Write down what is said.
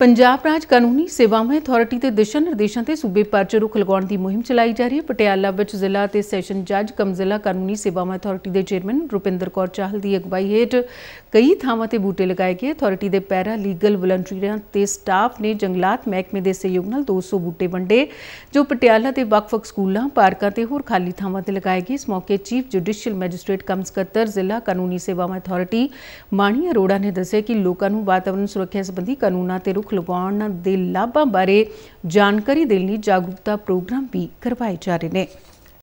ਪੰਜਾਬ ਰਾਜ ਕਾਨੂੰਨੀ ਸੇਵਾਵਾਂ ਅਥਾਰਟੀ ਦੇ ਦਿਸ਼ਾ ਨਿਰਦੇਸ਼ਾਂ ਤੇ ਸੂਬੇ ਭਰ 'ਚ ਰੁੱਖ ਲਗਾਉਣ ਦੀ ਮੁਹਿੰਮ ਚਲਾਈ ਜਾ ਰਹੀ ਹੈ। ਪਟਿਆਲਾ ਵਿੱਚ ਜ਼ਿਲ੍ਹਾ ਤੇ ਸੈਸ਼ਨ ਜੱਜ ਕਮ ਜ਼ਿਲ੍ਹਾ ਕਾਨੂੰਨੀ ਸੇਵਾਵਾਂ ਅਥਾਰਟੀ ਦੇ ਚੇਅਰਮੈਨ ਰੁਪਿੰਦਰ ਕੌਰ ਚਾਹਲ ਦੀ ਅਗਵਾਈ ਹੇਠ ਕਈ ਥਾਵਾਂ ਤੇ ਬੂਟੇ ਲਗਾਏ ਗਏ। ਅਥਾਰਟੀ ਦੇ ਪੈਰਾ ਲੀਗਲ ਵਲੰਟੀਅਰਾਂ ਤੇ ਸਟਾਫ ਨੇ ਜੰਗਲਾਤ ਮਹਿਕਮੇ ਦੇ ਸਹਿਯੋਗ ਨਾਲ 200 ਬੂਟੇ ਵੰਡੇ, ਜੋ ਪਟਿਆਲਾ ਦੇ ਵੱਖ-ਵੱਖ ਸਕੂਲਾਂ, ਪਾਰਕਾਂ ਤੇ ਹੋਰ ਖਾਲੀ ਥਾਵਾਂ ਤੇ ਲਗਾਏ ਗਏ। ਇਸ ਮੌਕੇ ਚੀਫ ਜੁਡੀਸ਼ੀਅਲ ਮੈਜਿਸਟ੍ਰੇਟ ਕਮ ਸਕੱਤਰ ਜ਼ਿਲ੍ਹਾ ਕਾਨੂੰਨੀ ਸੇਵਾਵਾਂ ਅਥਾਰਟੀ ਮਾਣੀ ਅਰੋੜਾ ਨੇ ਦੱਸਿਆ ਕਿ ਲੋਕਾਂ ਨੂੰ ਵਾਤਾਵਰਣ ਸੁਰੱਖਿਆ ਸੰਬੰਧੀ ਕਾਨੂੰਨਾਂ ਤੇ ਰੁੱਖ ਲਗਾਉਣ ਦੇ ਲਾਭਾਂ ਬਾਰੇ ਜਾਣਕਾਰੀ ਦੇਣ ਲਈ ਜਾਗਰੂਕਤਾ ਪ੍ਰੋਗਰਾਮ ਵੀ ਕਰਵਾਏ ਜਾ ਰਹੇ ਨੇ।